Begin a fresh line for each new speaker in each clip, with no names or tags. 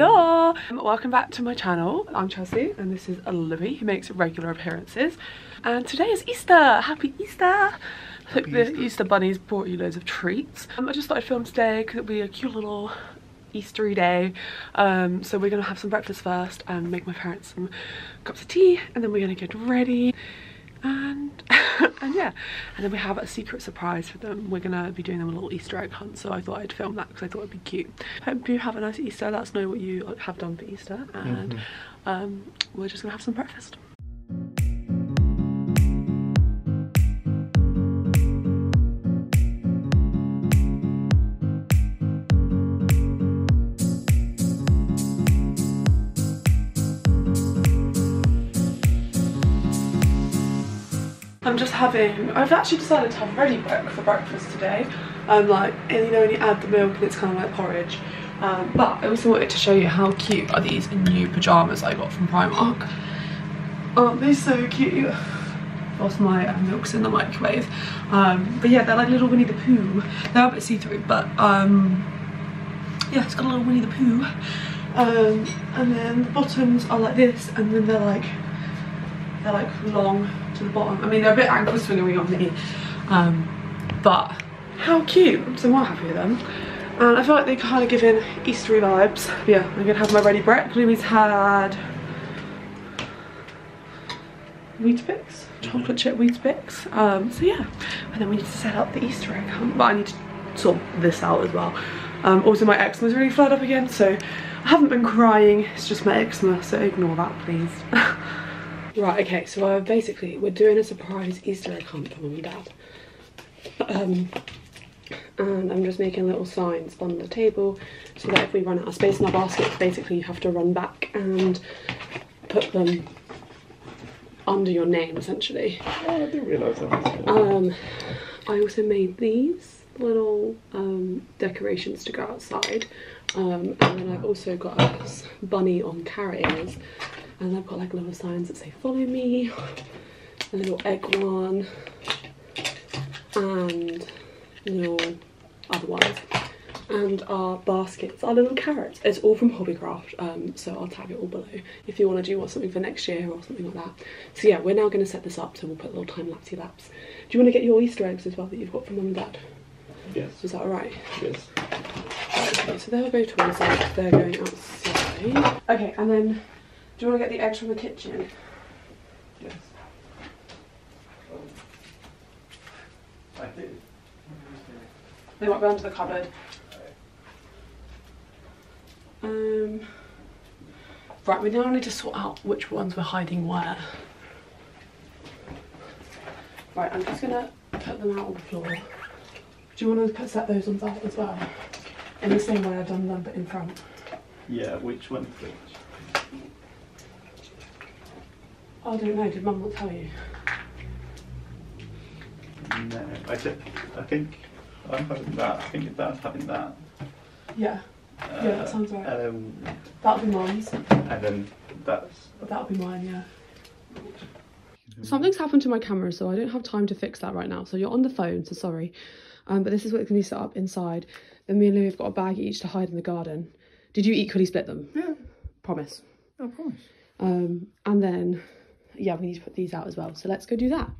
Hello! Welcome back to my channel. I'm Chelsea and this is Louie who makes regular appearances. And today is Easter! Happy Easter! I hope the Easter. Easter bunnies brought you loads of treats. Um, I just thought I'd film today because it'll be a cute little Eastery day. Um, so we're gonna have some breakfast first and make my parents some cups of tea and then we're gonna get ready and and yeah. And then we have a secret surprise for them. We're gonna be doing them a little easter egg hunt so i thought i'd film that because i thought it'd be cute. Hope you have a nice easter. Let us know what you have done for easter. And mm -hmm. um, we're just gonna have some breakfast I'm just having, I've actually decided to have Ready Brek for breakfast today. Um, like, and you know when you add the milk and it's kind of like porridge. Um, but I also wanted to show you how cute are these new pyjamas I got from Primark. Aren't they so cute? Whilst my uh, milk's in the microwave. Um, but yeah, they're like little Winnie the Pooh. They're a bit see-through, but um, yeah, it's got a little Winnie the Pooh. And then the bottoms are like this, and then they're like, they're like long to the bottom. I mean, they're a bit ankle swinging on me, um, but how cute. I'm so happy with them. And I feel like they kind of give in Eastery vibes. But yeah, I'm gonna have my Ready Brek. Louie's had Weetabix, chocolate chip Weetabix. Um, so yeah, and then we need to set up the Easter egg hunt. But I need to sort this out as well. Um, also my eczema's really flared up again, so I haven't been crying. It's just my eczema, so ignore that please. Right, okay, so uh, basically we're doing a surprise Easter egg hunt for mum and dad. Um, and I'm just making little signs on the table so that if we run out of space in our baskets, basically you have to run back and put them under your name, essentially.
Oh, I didn't realise that.
Um, I also made these little um, decorations to go outside. Um, and then I've also got a bunny on carrot ears and I've got like little signs that say follow me, a little egg one, and little other ones. And our baskets our little carrots. It's all from Hobbycraft, um, so I'll tag it all below if you want to do something for next year or something like that. So yeah, we're now going to set this up, so we'll put a little time-lapsey laps. Do you want to get your Easter eggs as well that you've got from mum and dad?
Yes.
Is that alright?
Yes.
Okay, so they'll go towards that, they're going outside. Okay, and then do you want to get the eggs from the kitchen?
Yes. I did.
They might be under the cupboard. Um, right, we now need to sort out which ones we're hiding where. Right, I'm just gonna put them out on the floor. Do you want to set those ones out as well? In the same way I've done them, but in front.
Yeah, which one which?
I don't know, did mum not tell you?
No, I, said, I think I'm having that, I think Dad's having that.
Yeah, uh, yeah, that sounds right.
Um,
That'll be mum's.
And then that's...
That'll be mine, yeah. Something's happened to my camera, so I don't have time to fix that right now. So you're on the phone, so sorry. Um, but this is what's going to be set up inside. Then me and Louie have got a bag each to hide in the garden. Did you equally split them?
Yeah.
Promise.
Oh, promise.
Um, and then yeah, we need to put these out as well. So let's go do that.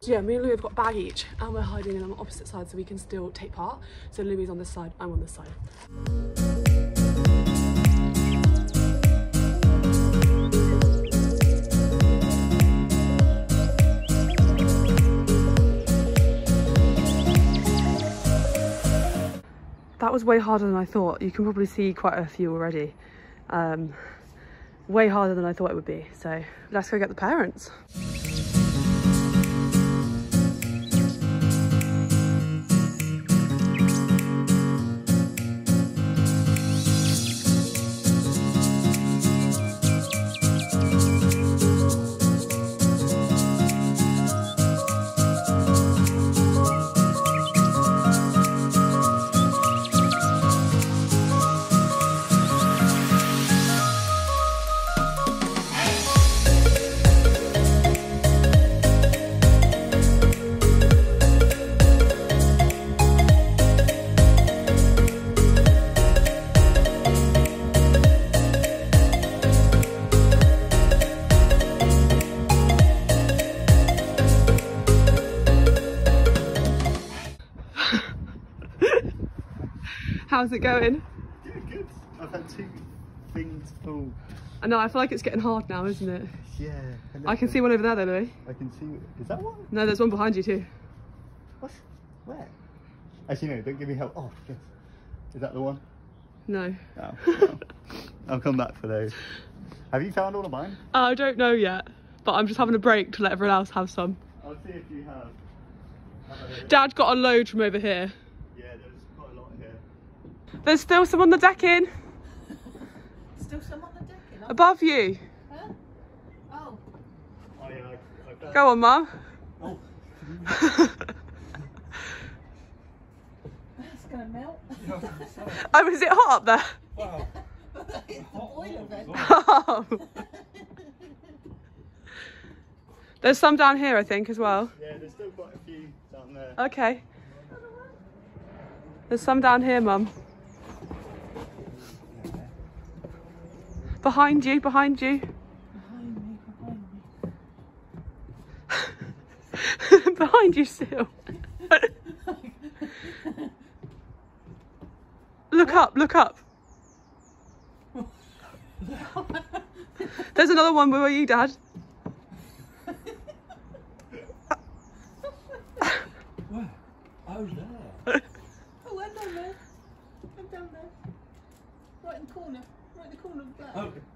So yeah, me and Louie have got a bag each and we're hiding in on the opposite side so we can still take part. So Louie's on this side, I'm on this side. That was way harder than I thought. You can probably see quite a few already. Um, way harder than I thought it would be. So let's go get the parents. How's it going?
Yeah, good. I've had two things full.
I know, I feel like it's getting hard now, isn't it?
Yeah.
I can see one over there though, Louis.
I can see. Is that one?
No, there's one behind you too.
What? Where? Actually, no. Don't give me help. Oh, yes. Is that the one?
No.
Oh, no. no. I'll come back for those. Have you found all of mine?
I don't know yet, but I'm just having a break to let everyone else have some.
I'll see if you have. have.
Dad got a load from over here.
Yeah, there's quite a lot here.
There's still some on the decking
Still some on the deck? Oh.
above you.
Huh? Oh.
Oh yeah, I, I.
Go on, Mum.
Oh.
That's gonna melt.
oh, is it hot up there?
Wow.
it's the boiler vent.
Oh. There's some down here, I think, as well.
Yeah, there's still quite a few down there.
Okay. There's some down here, Mum. Behind you, behind you.
Behind me, behind me.
behind you still. look up, look up. There's another one. Where are you, Dad?
Where? Oh, there.
Oh, I'm down there. I'm down there. Right in the corner. Right in the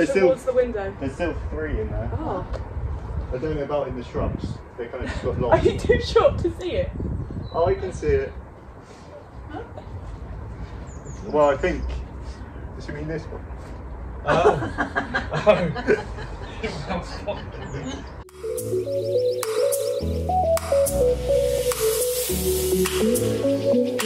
up. Look
There's
towards
still-
the window.
There's still three in there.
Oh.
I don't know about in the shrubs. They kind of just got lost.
Are you too short to see it?
Oh, I can see it. Well, I think. Does you mean this one?
Uh, oh.
oh.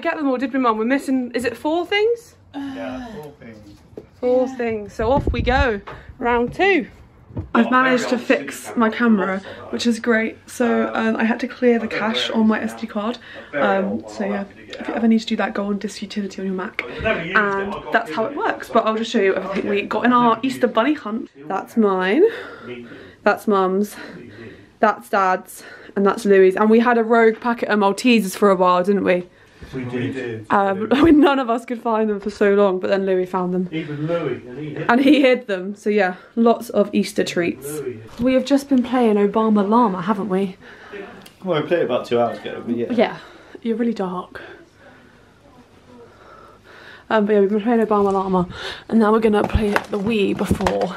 quite get them all, did we, Mum? We're missing. Is it four things?
Yeah, four things.
Four things. So off we go. Round two. I've managed to fix my camera, which is great. So um, I had to clear the cache on my SD card. Um, so yeah, if you ever need to do that, go on Disk Utility on your Mac. And that's how it works. But I'll just show you everything we got in our Easter Bunny hunt. That's mine. That's Mum's. That's Dad's. And that's Louis. And we had a rogue packet of Maltesers for a while, didn't we?
We
We
did.
did.
Um, none of us could find them for so long, but then Louis found them.
Even Louis, and he hit
And he hid them, so yeah, lots of Easter treats.
Louis.
We have just been playing Obama Llama, haven't we?
Well, I played it about two hours ago, but yeah.
Yeah, you're really dark. Um, but yeah, we've been playing Obama Llama, and now we're gonna play the Wii before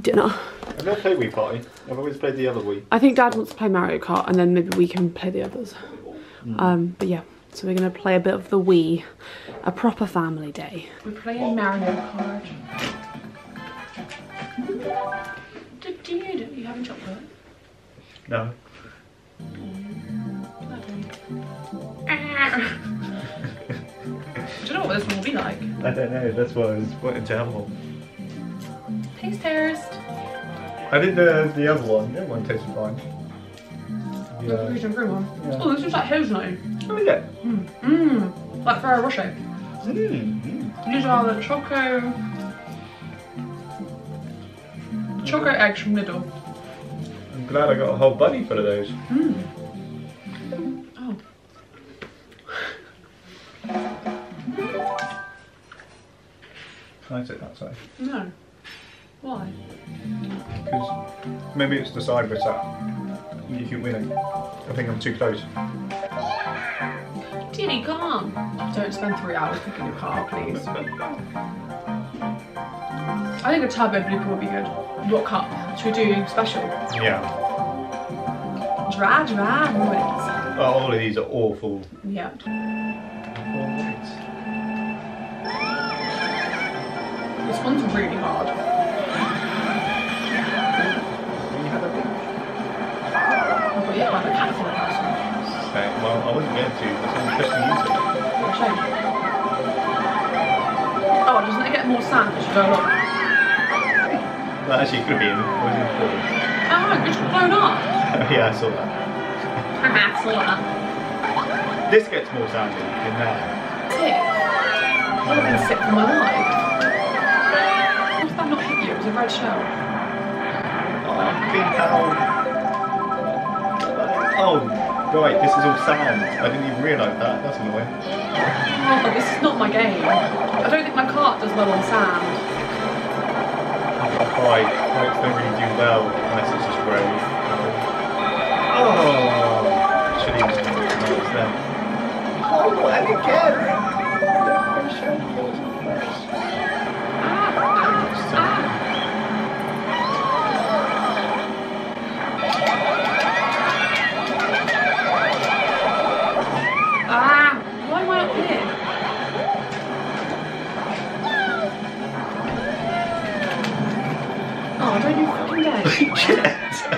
dinner.
I've never played Wii Party. I've always played the other Wii.
I think Dad wants to play Mario Kart, and then maybe we can play the others. Um, but yeah, so we're gonna play a bit of the Wii, a proper family day. We're playing Mario Kart. Do, do you, do you having chocolate?
No.
Do you know what this one will be like?
I don't know. That's why I was wanting to have one.
Taste test.
I did the the other one. that one tasted fine.
The
Yeah.
Parisian cream one.
Yeah.
Oh, this is like
Oh yeah.
Mmm. Like Ferrero Rocher.
Mm. mm.
These are the choco. Choco eggs from Lidl.
I'm glad I got a whole bunny full of those.
Oh.
Can I sit that side?
No. Why?
Because maybe it's the side we're sat. You keep winning. I think I'm too close.
Jimmy, come on. Don't spend three hours picking your car, please. I think a turbo blooper would be good. What cup? Should we do special?
Yeah.
Dry, dry boys.
Oh, all of these are awful.
Yeah. This one's really hard. Oh, yeah,
Okay, well, I wasn't going to. That's only pushing you to.
What a shame. Oh, doesn't it get more sand as you go along?
Well, actually, it could have been. I was in.
Oh, it's blown up.
yeah, I saw that.
Haha, saw that.
This gets more sandy in there.
Sick. I have been sick for my life. How did that not hit you? It was a red shell.
Oh, pink cow. Oh. Oh. Oh, right, this is all sand. I didn't even realise that. That's annoying.
Oh, this is not my game. I don't think my cart does well on sand.
Right, bikes don't really do well unless it's just road. Oh, should even just notice them. Oh, and again!
Oh, don't you fucking dare.
Yes!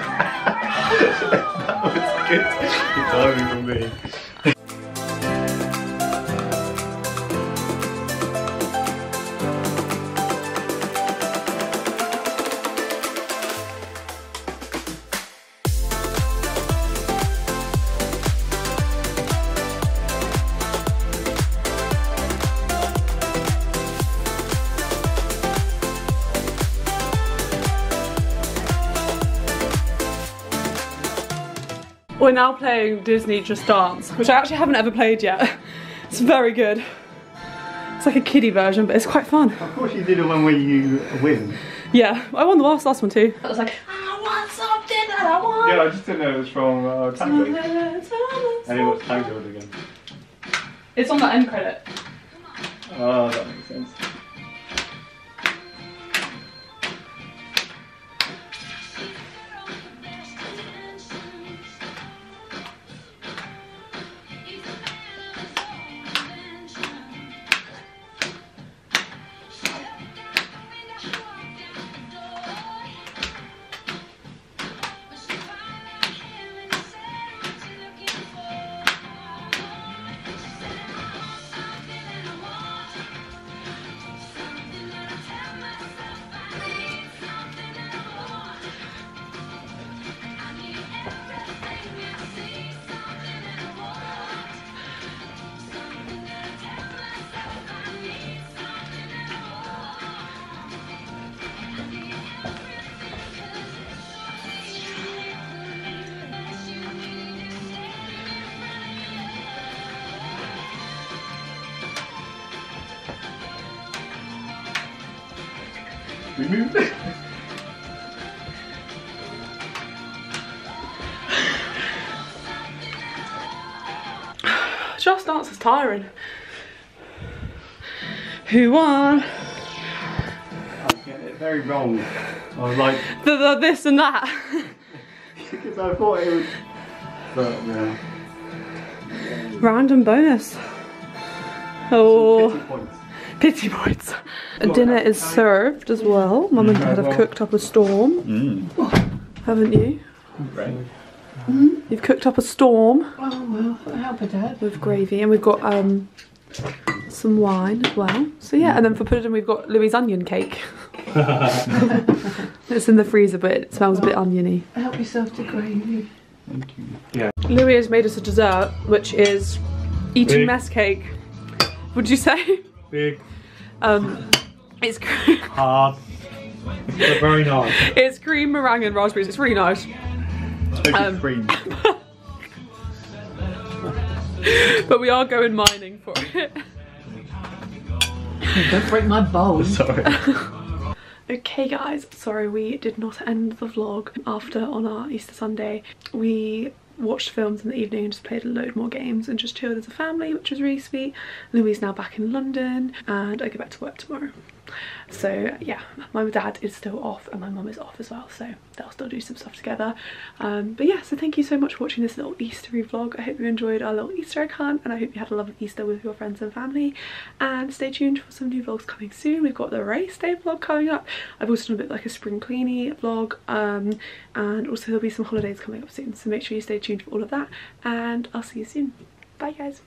that was good. Good timing from me.
We're now playing Disney Just Dance, which I actually haven't ever played yet. It's very good. It's like a kiddie version, but it's quite fun.
Of course you did the one where you win.
Yeah, I won the last last one too. I was like, I want something that I want.
Yeah, I just didn't know it was from uh, Tango. And it was Tango again.
It's on the end credit.
Oh, that makes sense. Moved.
Just Dance is tiring. Who won?
I get it very wrong. I was like,
The, the this and that.
because I thought it was. But yeah.
Random bonus. Oh,
Pity points.
pity. Dinner is served as well. Mum and Dad have cooked up a storm,
Mm.
haven't you?
Right.
You've cooked up a storm
Oh well, help her dad.
with gravy, and we've got um some wine as well. So yeah, and then for pudding we've got Louis onion cake. it's in the freezer, but it smells a bit oniony.
Help yourself to gravy.
Thank you. Yeah.
Louis has made us a dessert, which is Eton
Big.
mess cake. Would you say?
Big,
Um, it's
hard, but very nice.
it's cream meringue and raspberries. It's really nice.
Totally
Um,
cream.
But we are going mining for it.
Don't break my bowl.
Sorry.
Okay guys, sorry we did not end the vlog after on our Easter Sunday. We watched films in the evening and just played a load more games and just chilled as a family which was really sweet. Louis is now back in London and I go back to work tomorrow so yeah my dad is still off and my mum is off as well so they'll still do some stuff together. Um, but yeah so thank you so much for watching this little Eastery vlog. I hope you enjoyed our little Easter egg hunt and I hope you had a lovely Easter with your friends and family. And stay tuned for some new vlogs coming soon. We've got the race day vlog coming up. I've also done a bit like a spring cleanie vlog um, and also there'll be some holidays coming up soon. So make sure you stay tuned for all of that and I'll see you soon. Bye guys